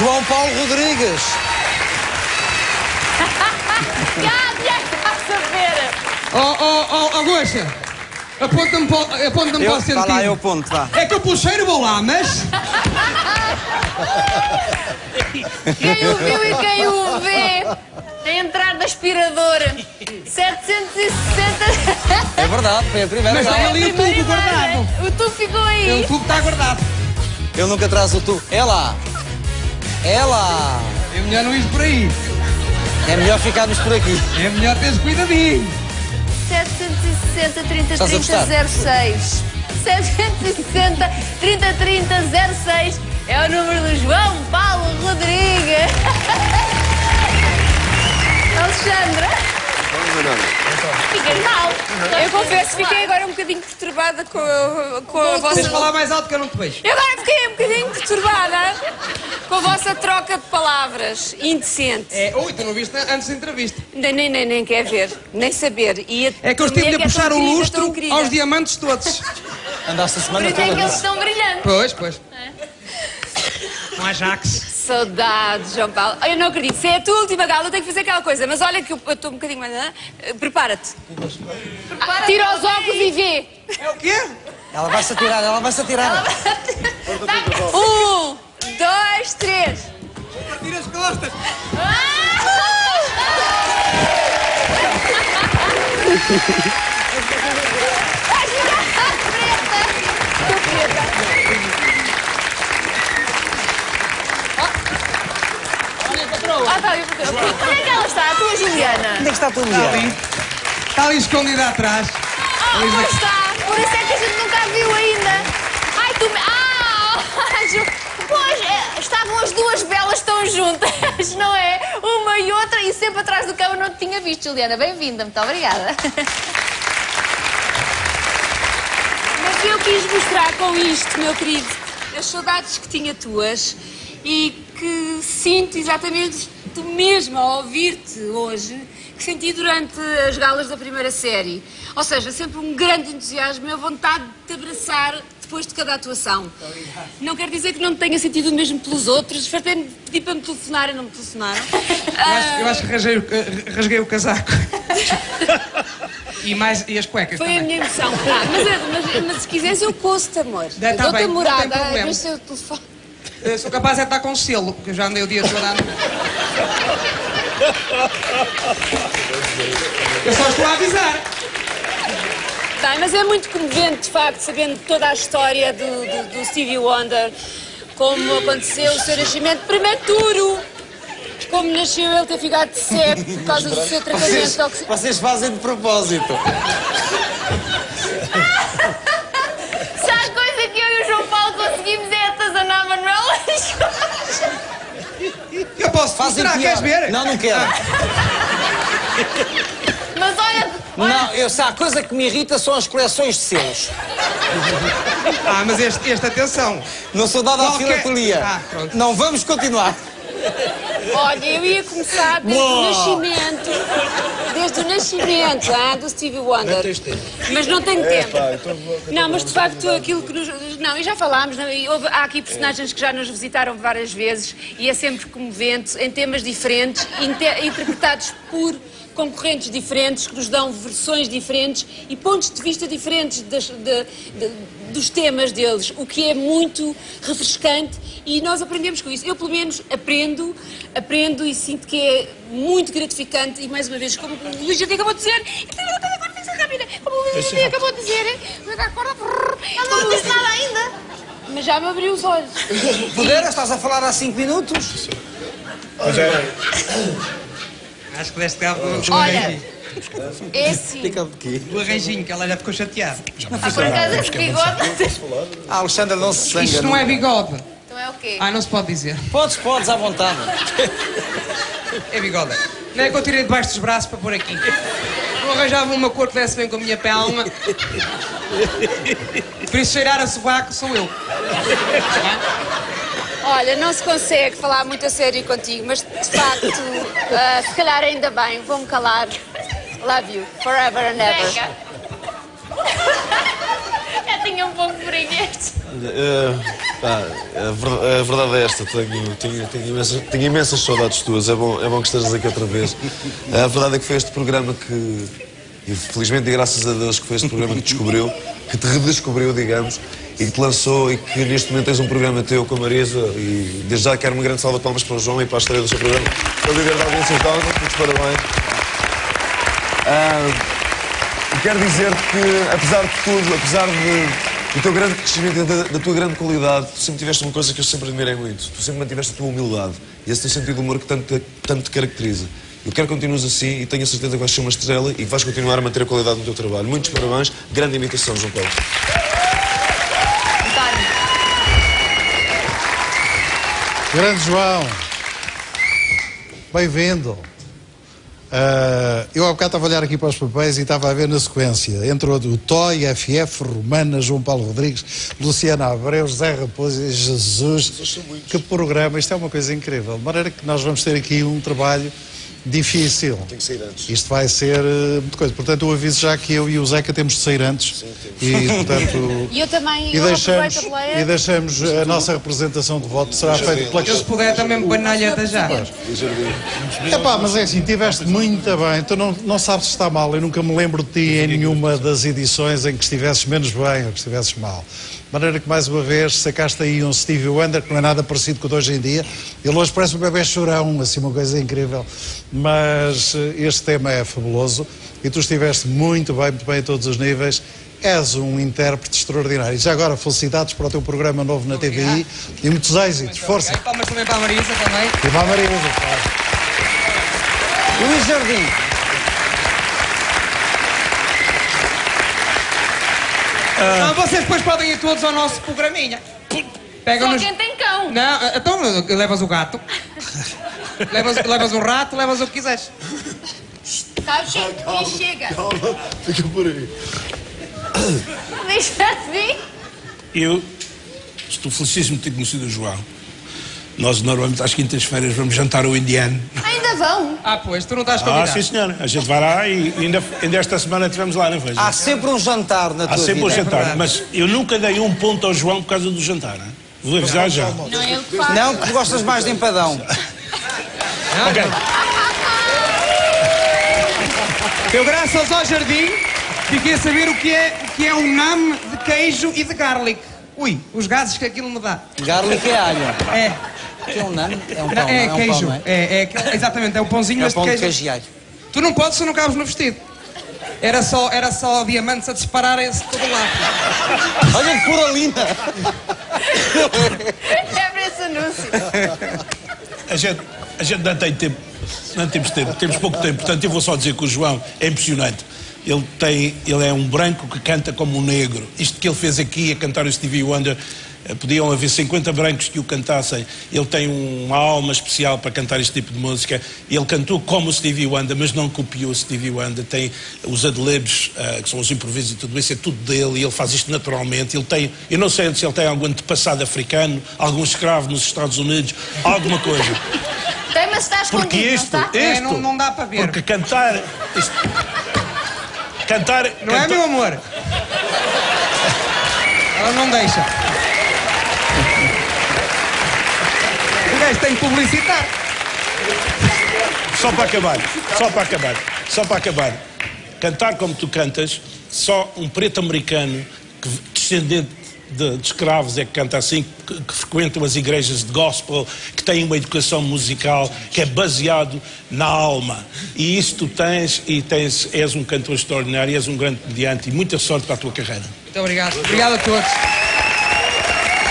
Paulo Rodrigues. Já está a saber. Oh, oh, oh, Goxa, aponta-me para, aponta para Eu, o vá lá, sentido. eu ponto, vá. É que eu pelo cheiro vou lá, mas... Quem o viu e quem o vê, a entrar da aspiradora. 760. É verdade, foi a primeira Mas tem ali o tubo guardado. O tubo ficou aí. O tubo está guardado. Eu nunca trazo o tu. É lá. É lá. É melhor não ir por aí. É melhor ficarmos por aqui. É melhor teres cuidadinho. 760 30 Estás a 30 gostar? 06. 760 30 30 06 é o número do João Paulo Rodrigues. Alexandra. Ficas mal. Eu confesso, fiquei agora um bocadinho perturbada com, a- com a vossa. Tens de falar mais alto que eu não te vejo. Eu agora fiquei um bocadinho perturbada com a vossa troca de palavras indecente. É, ui, tu não viste antes da entrevista. Nem, nem, nem, nem quer ver, nem saber. E a É que eu mulher estive a que é puxar o lustro aos diamantes todos. Andaste a Por semana isso é toda que eles estão brilhantes. Pois, pois. Com Ajax. Saudades, João Paulo. Eu não acredito. Se é a tua última gala, eu tenho que fazer aquela coisa. Mas olha que eu estou um bocadinho mais. ah, Prepara-te. Ah, Tira os óculos e vê. É o quê? Ela vai-se atirar, ela vai-se atirar. Um, dois, três. Tira as costas. Ah, tá, eu vou ter- Onde é que ela está? A tua Juliana? Onde é que está a tua Está mulher? ali. Está ali escondida atrás. Ah, lá está. Por isso é que a gente nunca a viu ainda. Ai, tu... me- Ah! Ju- Pois, é, estavam as duas belas tão juntas, não é? Uma e outra, e sempre atrás do cabo não te tinha visto, Juliana. Bem-vinda, muito obrigada. Mas eu quis mostrar com isto, meu querido, as saudades que tinha tuas e que sinto exatamente tu mesmo ao ouvir-te hoje, que senti durante as galas da primeira série. Ou seja, sempre um grande entusiasmo e a vontade de te abraçar depois de cada atuação. Não quer dizer que não tenha sentido o mesmo pelos outros. De pedir para me telefonar e não me telefonaram. Eu acho, eu acho que rasguei, o- rasguei o casaco. E, mais, e as cuecas Foi a também. minha emoção. Ah, mas, mas- mas se quiseres, eu coço-te, amor. Dá, tá Dou-te a morada, tem problema. vê se eu telefone. Eu sou capaz de estar com selo, porque eu já andei o dia todo a. Eu só estou a avisar. Bem, mas é muito comovente, de facto, sabendo toda a história do, do- do Stevie Wonder, como aconteceu o seu nascimento prematuro, como nasceu ele ter ficado cego por causa do seu tratamento Vocês, de oxi- vocês fazem de propósito. Se há coisa que eu e o João Paulo conseguimos é atazanar Manuela. Eu posso Fazem mostrar, queres pior. ver? Não, não quero. Mas olha, olha Não, eu, se há coisa que me irrita são as coleções de selos. Ah, mas este, este atenção. Não sou dado à Qualquer- filatelia. Ah, pronto. Não, vamos continuar. Olha, eu ia começar desde o nascimento, desde o nascimento ah, do Stevie Wonder. Mas não tenho tempo. Não, mas de facto aquilo que nos. Não, e já falámos, não, e houve- há aqui personagens que já nos visitaram várias vezes e é sempre comovente, em temas diferentes, inte- interpretados por concorrentes diferentes, que nos dão versões diferentes e pontos de vista diferentes das- de- de- dos temas deles, o que é muito refrescante e nós aprendemos com isso. Eu, pelo menos, aprendo, aprendo e sinto que é muito gratificante e, mais uma vez, como o Luís Jardim acabou de dizer, agora tem que ser rápida, como o Luís Jardim acabou de dizer, Ele não disse nada ainda. mas já me abriu os olhos. Poder, estás a falar há 5 minutos? Acho que deste cabo Olha. É assim. Fica de quê? Do arranjinho, que ela já ficou chateada. ah, por acaso esse bigode. A Alexandra não se zanga. Isto não é bigode. Então é o quê? Ah, não se pode dizer. Podes, podes, à vontade. É bigode. Não é que eu tirei debaixo dos braços para pôr aqui. Não arranjava uma cor que desse bem com a minha palma. Por isso cheirar a sovaco sou eu. Olha, não se consegue falar muito a sério contigo, mas de facto, ah, se calhar ainda bem, vou-me calar. Love you, forever and ever. Já tinha um pouco por aí este. Eh, pá, a, ver- a verdade é esta, tenho, tenho, tenho, imensas, tenho imensas saudades tuas, é bom, é bom que estejas aqui outra vez. A verdade é que foi este programa que, e felizmente e graças a Deus, que foi este programa que te descobriu, que te redescobriu, digamos, e que te lançou e que neste momento tens um programa teu com a Marisa e desde já quero uma grande salva de palmas para o João e para a estreia do seu programa. Para o líder da audiência de Dalva, muitos parabéns. Ah, quero dizer que, apesar de tudo, apesar de, do teu grande crescimento da, da tua grande qualidade, tu sempre tiveste uma coisa que eu sempre admirei muito. Tu sempre mantiveste a tua humildade e esse teu sentido de humor que tanto, te- tanto te caracteriza. Eu quero que continues assim e tenho a certeza que vais ser uma estrela e que vais continuar a manter a qualidade no teu trabalho. Muitos parabéns, grande imitação, João Paulo. Grande João, bem-vindo. Ah, eu há bocado estava a olhar aqui para os papéis e estava a ver na sequência. Entrou o Toy, FF, Romana, João Paulo Rodrigues, Luciana Abreu, José Raposo e Jesus. Que programa, isto é uma coisa incrível. De maneira que nós vamos ter aqui um trabalho difícil. Tem que sair antes. Isto vai ser eh, muita coisa. Portanto, eu aviso já que eu e o Zeca temos de sair antes. E, portanto, E eu também, e eu deixamos, e deixamos a nossa representação de voto será feita pela Eu se puder também me banho na alheta já. É pá, mas é assim, tiveste muito bem. Tu não, não sabes se está mal. Eu nunca me lembro de ti em nenhuma das edições em que estivesses menos bem ou que estivesses mal. De maneira que, mais uma vez, sacaste aí um Stevie Wonder que não é nada parecido com o de hoje em dia. Ele hoje parece um bebê chorão, assim, uma coisa incrível. Mas eh, este tema é fabuloso e tu estiveste muito bem, muito bem a todos os níveis. És um intérprete extraordinário. E já agora, felicidades para o teu programa novo na TVI e muitos êxitos. Força! E palmas também para a Marisa também. E para a Marisa, claro. Luís Jardim. Não, vocês depois podem ir todos ao nosso programinha. Pegam Só nos... quem tem cão. Não, então levas o gato. levas, levas o rato, levas o que quiseres. Sabes? E chega. Fica por aí. Deixa assim. Eu estou felicíssimo de ter conhecido o João. Nós normalmente às quintas-feiras vamos jantar ao indiano. Ah, pois, tu não estás Ah, convidado. sim senhora. A gente vai lá e ainda, ainda esta semana estivemos lá, não vejo? Há sempre um jantar na Há tua sempre um vida. jantar, verdade. mas eu nunca dei um ponto ao João por causa do jantar. Hein? Vou avisar já. Não é ele que faz. Não, que gostas mais de empadão. Ok. Eu, graças ao jardim, fiquei a saber o que é, o que é um name de queijo e de garlic. Ui, os gases que aquilo me dá. Garlic é alho. É, Que é um nano? É um pão, não, não é, é um queijo. pão, não é? é, é aquele- exatamente, é o pãozinho, É mas pão de queijo. queijo e alho. Tu não podes se não cabes no vestido. Era só, era só diamantes a dispararem-se de todo lado. Olha que coralina! É para esse anúncio. A gente, a gente não tem tempo. Não temos tempo, temos pouco tempo. Portanto, eu vou só dizer que o João é impressionante. Ele, tem, ele é um branco que canta como um negro. Isto que ele fez aqui a cantar o Stevie Wonder, podiam haver 50 brancos que o cantassem. Ele tem uma alma especial para cantar este tipo de música. Ele cantou como o Stevie Wonder, mas não copiou o Stevie Wonder. Tem os adlibs, eh, que são os improvisos e tudo isso, é tudo dele. E ele faz isto naturalmente. Ele tem, eu não sei se ele tem algum antepassado africano, algum escravo nos Estados Unidos, alguma coisa. Tem, mas está escondido, Porque isto, não está? É, isto, não- não dá para ver. Porque cantar, isto- cantar, Não é, meu amor? Ela não deixa. Gajo tem que publicitar. Só para acabar, só para acabar, só para acabar. Cantar como tu cantas, só um preto americano que, descendente de, de escravos é que canta assim, que, que frequentam as igrejas de gospel, que têm uma educação musical que é baseado na alma. E isso tu tens e tens, és um cantor extraordinário, és um grande comediante e muita sorte para a tua carreira. Muito obrigado. Obrigado a todos.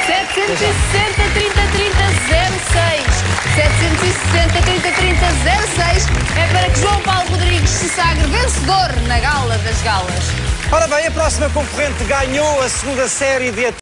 760 30 30 06 760 30 30 06 é para que João Paulo Rodrigues se sagre vencedor na Gala das Galas. Ora bem, a próxima concorrente ganhou a segunda série de